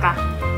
그.